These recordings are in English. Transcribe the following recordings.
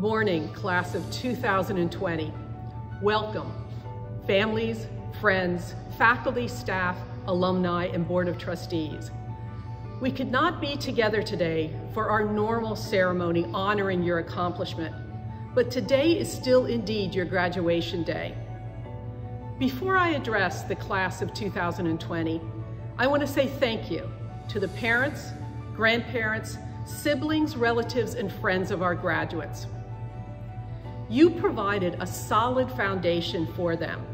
morning, class of 2020. Welcome, families, friends, faculty, staff, alumni, and Board of Trustees. We could not be together today for our normal ceremony honoring your accomplishment, but today is still indeed your graduation day. Before I address the class of 2020, I want to say thank you to the parents, grandparents, siblings, relatives, and friends of our graduates. You provided a solid foundation for them,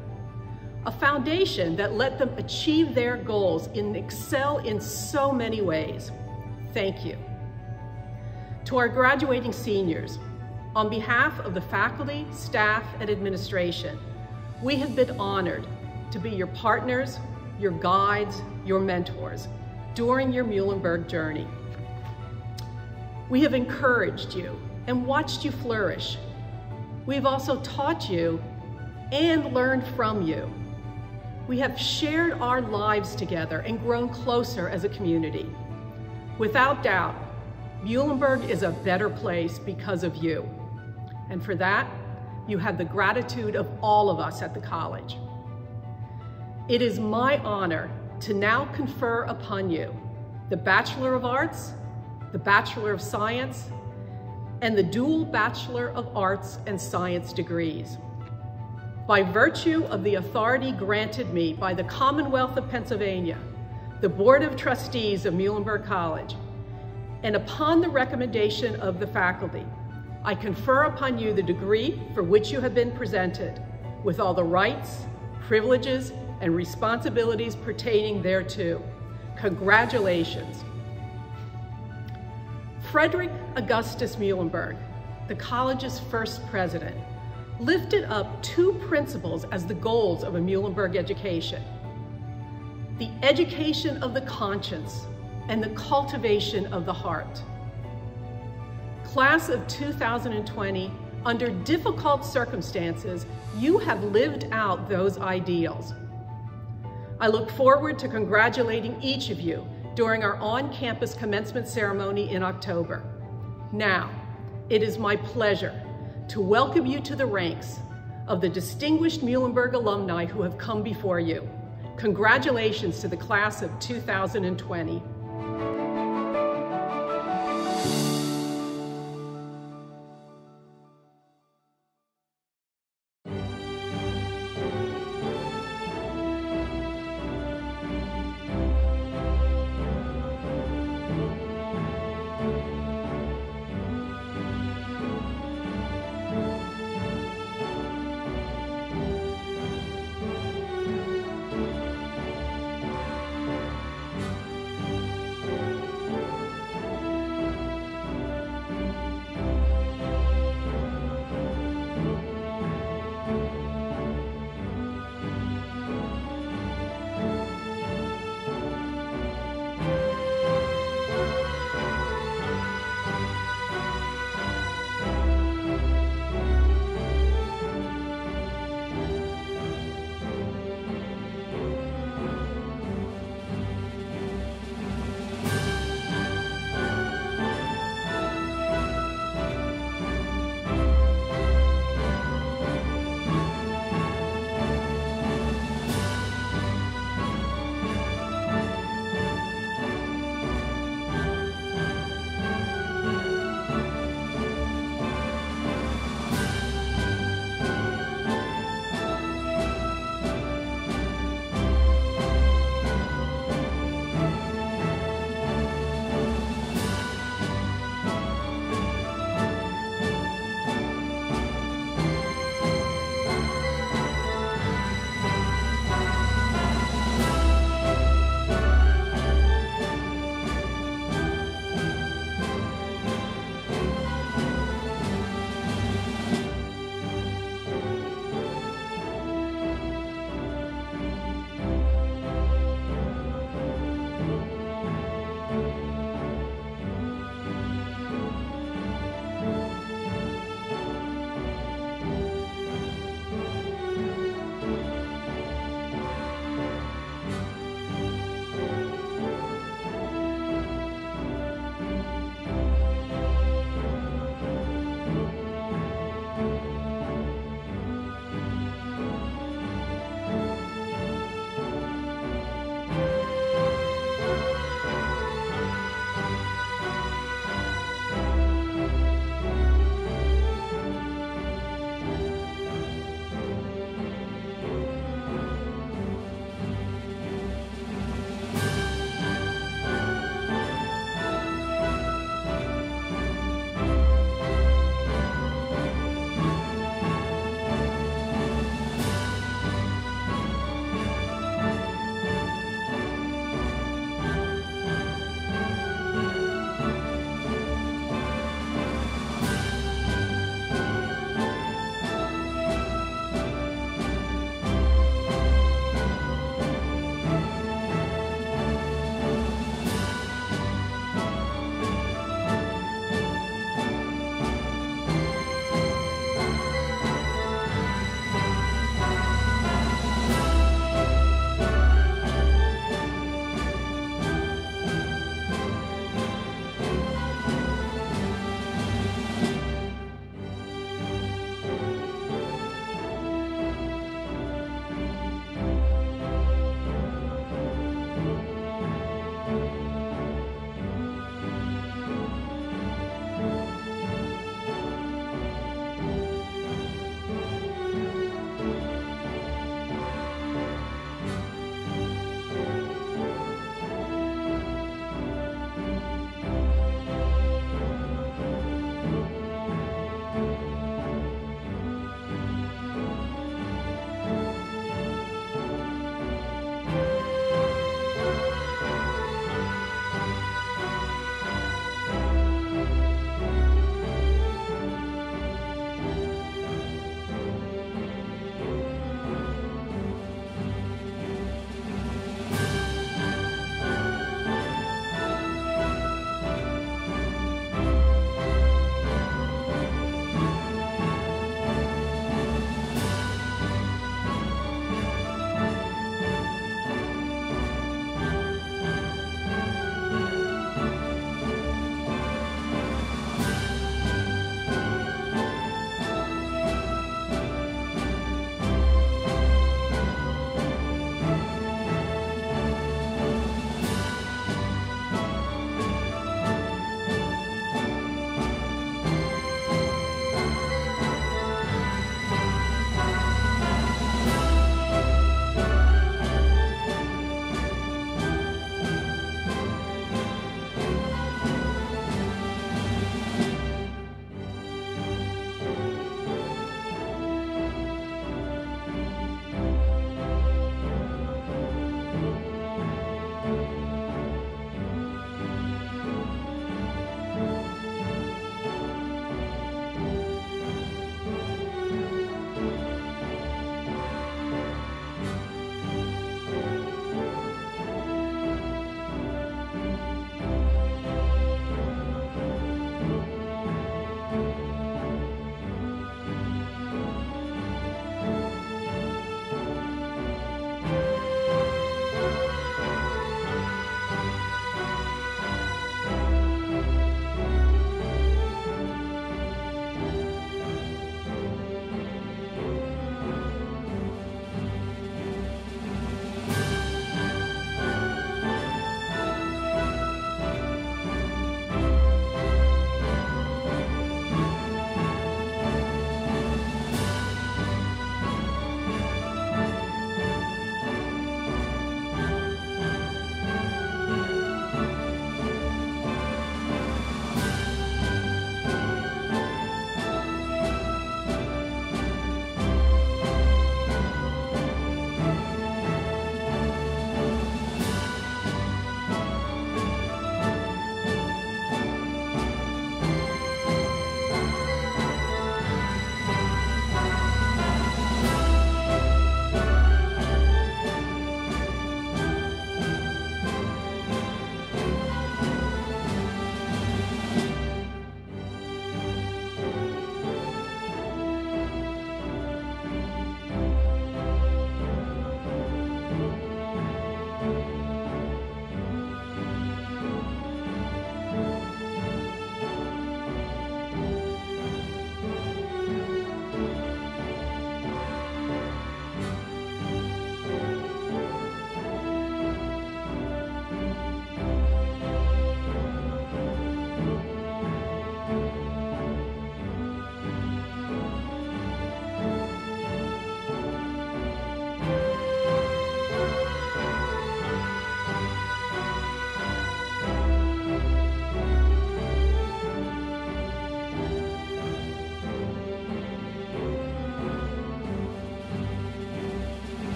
a foundation that let them achieve their goals and excel in so many ways. Thank you. To our graduating seniors, on behalf of the faculty, staff, and administration, we have been honored to be your partners, your guides, your mentors during your Muhlenberg journey. We have encouraged you and watched you flourish We've also taught you and learned from you. We have shared our lives together and grown closer as a community. Without doubt, Muhlenberg is a better place because of you. And for that, you have the gratitude of all of us at the college. It is my honor to now confer upon you the Bachelor of Arts, the Bachelor of Science, and the dual Bachelor of Arts and Science degrees. By virtue of the authority granted me by the Commonwealth of Pennsylvania, the Board of Trustees of Muhlenberg College, and upon the recommendation of the faculty, I confer upon you the degree for which you have been presented, with all the rights, privileges, and responsibilities pertaining thereto. Congratulations. Frederick Augustus Muhlenberg, the college's first president, lifted up two principles as the goals of a Muhlenberg education. The education of the conscience and the cultivation of the heart. Class of 2020, under difficult circumstances, you have lived out those ideals. I look forward to congratulating each of you during our on-campus commencement ceremony in October. Now, it is my pleasure to welcome you to the ranks of the distinguished Muhlenberg alumni who have come before you. Congratulations to the class of 2020.